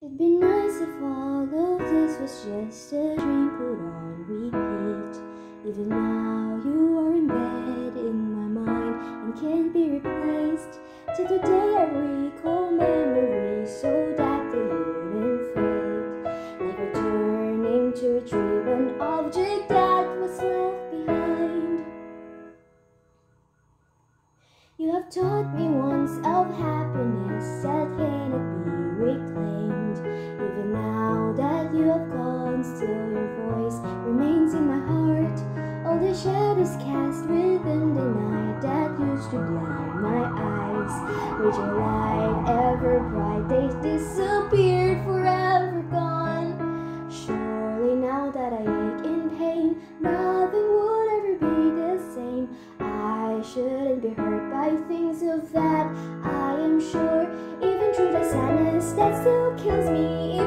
It'd be nice if all of this was just a dream put on repeat. Even now, you are embedded in my mind and can't be replaced. Till the day I recall memories taught me once of happiness that cannot be reclaimed. Even now that you have gone, still your voice remains in my heart. All the shadows cast within the night that used to blind my eyes. With your light ever bright, they disappeared, forever gone. Surely now that I ache in pain, nothing would ever be the same. I shouldn't be hurt by of that I am sure. Even through the sadness that still kills me,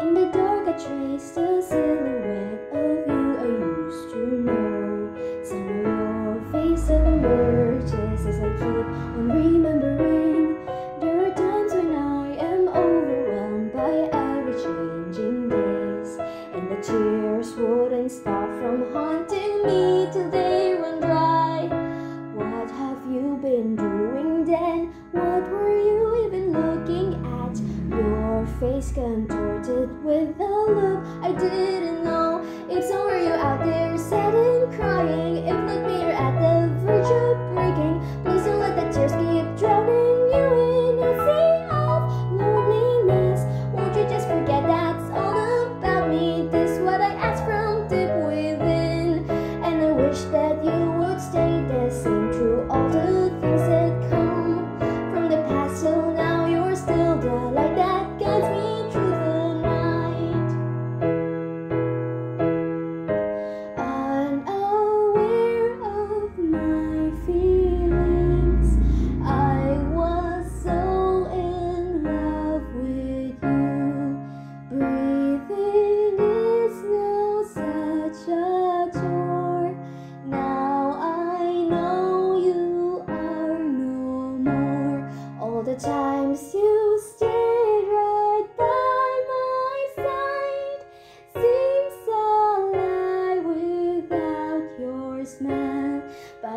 In the dark, I trace the silhouette of you I used to know. Some your face emerges as I keep on remembering. There are times when I am overwhelmed by every changing days, and the tears wouldn't stop from haunting me till they run dry. What have you been doing then? What were you even looking face contorted with a look I didn't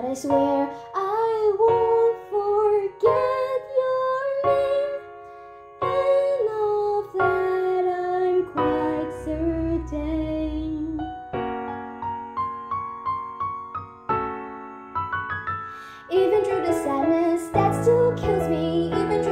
But I swear I won't forget your name. And of that I'm quite certain. Even through the sadness that still kills me, even